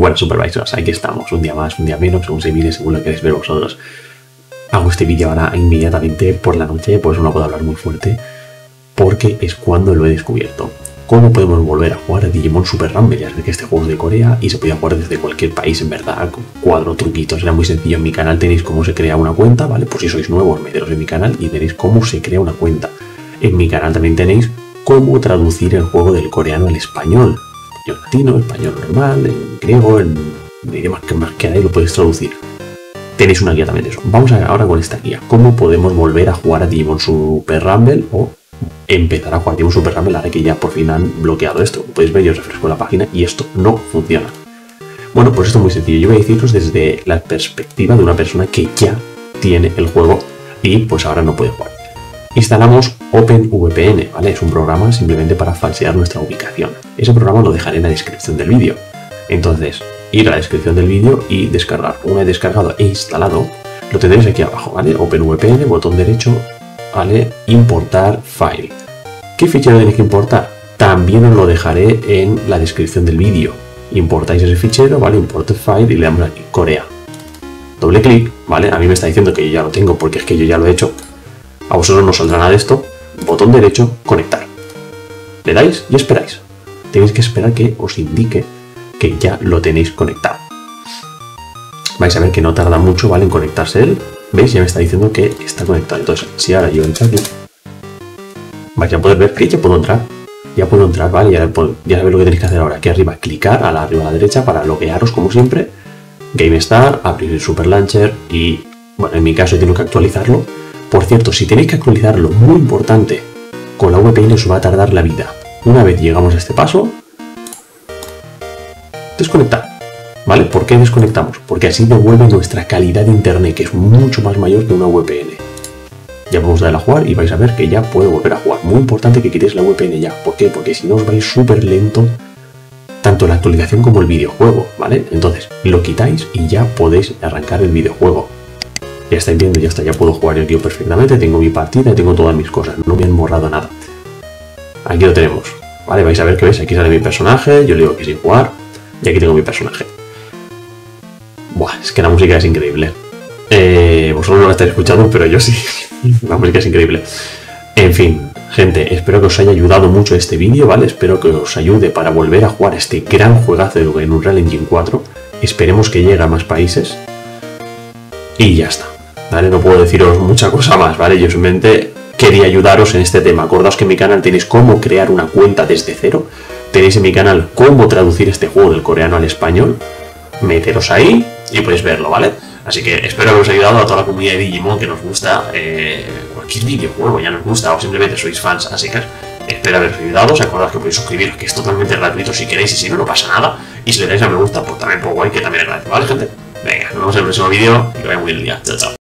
buenas supervisors, aquí estamos, un día más, un día menos, según se mire, según lo queréis ver vosotros. Hago este vídeo ahora inmediatamente por la noche, pues no puedo hablar muy fuerte, porque es cuando lo he descubierto. ¿Cómo podemos volver a jugar a Digimon Super Rumble? Ya sé que este juego es de Corea y se podía jugar desde cualquier país, en verdad, con cuatro truquitos. Era muy sencillo. En mi canal tenéis cómo se crea una cuenta, ¿vale? Por si sois nuevos, meteros en mi canal y veréis cómo se crea una cuenta. En mi canal también tenéis cómo traducir el juego del coreano al español español latino, español normal, griego, en idiomas que más queráis lo podéis traducir. Tenéis una guía también de eso. Vamos ahora con esta guía. ¿Cómo podemos volver a jugar a Digimon Super Rumble o empezar a jugar a Digimon Super Rumble ahora que ya por fin han bloqueado esto? podéis ver, yo refresco la página y esto no funciona. Bueno, pues esto es muy sencillo. Yo voy a deciros desde la perspectiva de una persona que ya tiene el juego y pues ahora no puede jugar instalamos OpenVPN, ¿vale? Es un programa simplemente para falsear nuestra ubicación. Ese programa lo dejaré en la descripción del vídeo. Entonces, ir a la descripción del vídeo y descargar. Una vez descargado e instalado, lo tendréis aquí abajo, ¿vale? OpenVPN, botón derecho, ¿vale? Importar file. ¿Qué fichero tenéis que importar? También os lo dejaré en la descripción del vídeo. Importáis ese fichero, ¿vale? Import file y le damos aquí Corea. Doble clic, ¿vale? A mí me está diciendo que yo ya lo tengo porque es que yo ya lo he hecho a vosotros no saldrá nada de esto. Botón derecho, conectar. Le dais y esperáis. Tenéis que esperar que os indique que ya lo tenéis conectado. Vais a ver que no tarda mucho, ¿vale? En conectarse él. ¿Veis? Ya me está diciendo que está conectado. Entonces, si ahora yo entro aquí, vais a poder ver que ya puedo entrar. Ya puedo entrar, ¿vale? Ya, ya sabéis lo que tenéis que hacer ahora. Aquí arriba, clicar a la arriba a la derecha para loguearos como siempre. GameStar, abrir el Super Launcher y, bueno, en mi caso tengo que actualizarlo por cierto, si tenéis que actualizarlo, muy importante, con la VPN os va a tardar la vida. Una vez llegamos a este paso, desconectar. ¿Vale? ¿Por qué desconectamos? Porque así devuelve nuestra calidad de internet, que es mucho más mayor que una VPN. Ya vamos a darle a jugar y vais a ver que ya puede volver a jugar. Muy importante que quitéis la VPN ya. ¿Por qué? Porque si no os vais súper lento tanto la actualización como el videojuego, ¿vale? Entonces, lo quitáis y ya podéis arrancar el videojuego. Ya estáis viendo, ya está, ya puedo jugar yo aquí perfectamente, tengo mi partida, tengo todas mis cosas, no me han borrado nada. Aquí lo tenemos, ¿vale? Vais a ver que veis, aquí sale mi personaje, yo le digo que sin jugar, y aquí tengo mi personaje. Buah, es que la música es increíble. Eh, vosotros no la estáis escuchando, pero yo sí. la música es increíble. En fin, gente, espero que os haya ayudado mucho este vídeo, ¿vale? Espero que os ayude para volver a jugar este gran juegazo en Unreal Engine 4. Esperemos que llegue a más países. Y ya está. No puedo deciros mucha cosa más, ¿vale? Yo simplemente quería ayudaros en este tema. Acordaos que en mi canal tenéis cómo crear una cuenta desde cero. Tenéis en mi canal cómo traducir este juego del coreano al español. Meteros ahí y podéis verlo, ¿vale? Así que espero haberos ayudado a toda la comunidad de Digimon que nos gusta eh, cualquier videojuego, ya nos gusta, o simplemente sois fans así que Espero haberos ayudado. Os acordad que podéis suscribiros, que es totalmente gratuito si queréis, y si no, no pasa nada. Y si le dais a me gusta, pues también por guay, que también es gratis, ¿vale, gente? Venga, nos vemos en el próximo vídeo y que vaya muy bien el día. Chao, chao.